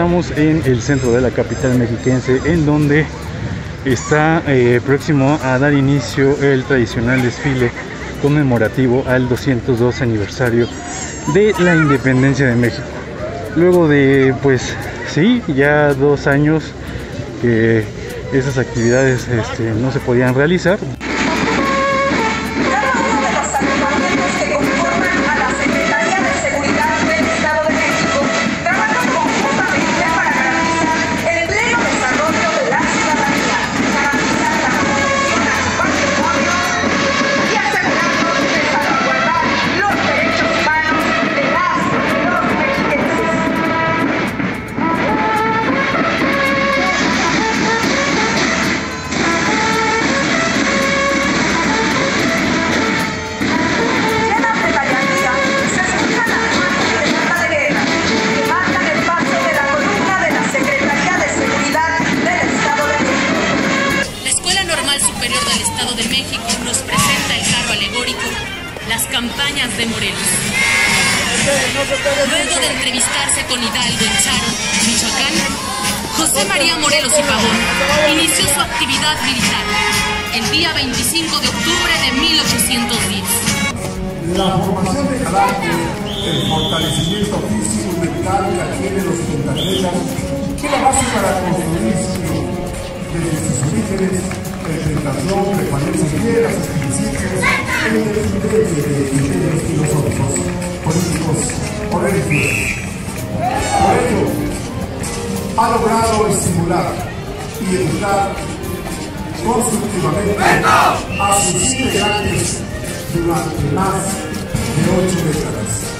Estamos en el centro de la capital mexiquense, en donde está eh, próximo a dar inicio el tradicional desfile conmemorativo al 202 aniversario de la independencia de México. Luego de, pues, sí, ya dos años que esas actividades este, no se podían realizar. México nos presenta el carro alegórico Las campañas de Morelos. Luego de entrevistarse con Hidalgo en Charo, Michoacán, José María Morelos y Pavón inició su actividad militar el día 25 de octubre de 1810. La formación de carácter, el fortalecimiento físico y mental que adquieren los pentatletas es la base para construirse desde sus orígenes, presentación, preparación fiel a sus principios, en el despliegue de criterios filosóficos, políticos o religiosos. Por ello, ha logrado estimular y educar constructivamente a sus integrantes durante más de ocho décadas.